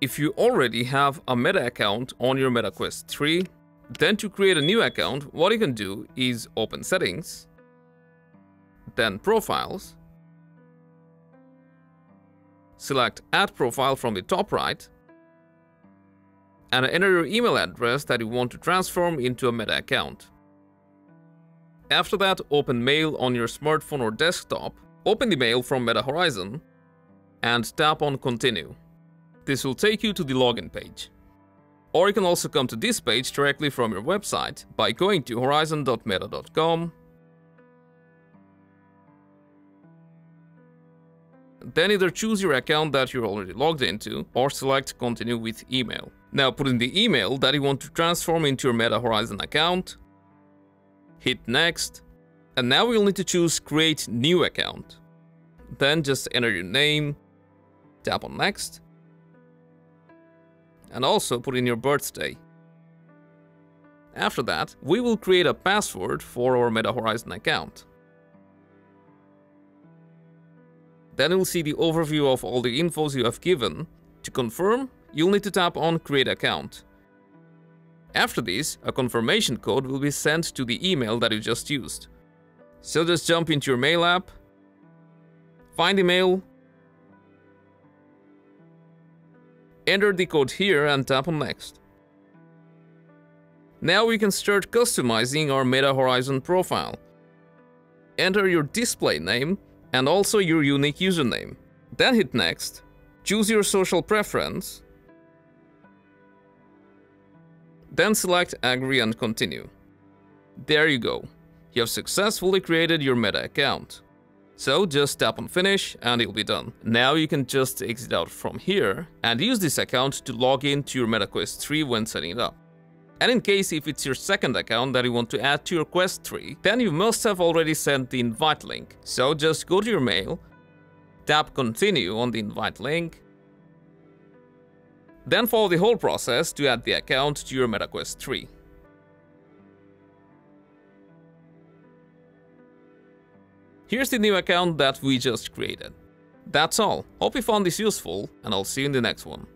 If you already have a Meta account on your MetaQuest 3, then to create a new account, what you can do is open Settings, then Profiles, select Add Profile from the top right, and enter your email address that you want to transform into a Meta account. After that, open Mail on your smartphone or desktop, open the mail from Meta Horizon, and tap on Continue. This will take you to the login page. Or you can also come to this page directly from your website by going to horizon.meta.com Then either choose your account that you're already logged into or select continue with email. Now put in the email that you want to transform into your Meta Horizon account, hit next, and now we'll need to choose create new account. Then just enter your name, tap on next, and also put in your birthday. After that, we will create a password for our Meta Horizon account. Then you'll see the overview of all the infos you have given. To confirm, you'll need to tap on Create Account. After this, a confirmation code will be sent to the email that you just used. So just jump into your mail app, find the mail, enter the code here and tap on next. Now we can start customizing our Meta Horizon profile. Enter your display name and also your unique username. Then hit next, choose your social preference, then select agree and continue. There you go, you have successfully created your Meta account. So just tap on finish and it'll be done. Now you can just exit out from here and use this account to log in to your MetaQuest 3 when setting it up. And in case if it's your second account that you want to add to your Quest 3, then you must have already sent the invite link. So just go to your mail, tap continue on the invite link, then follow the whole process to add the account to your MetaQuest 3. Here's the new account that we just created. That's all. Hope you found this useful, and I'll see you in the next one.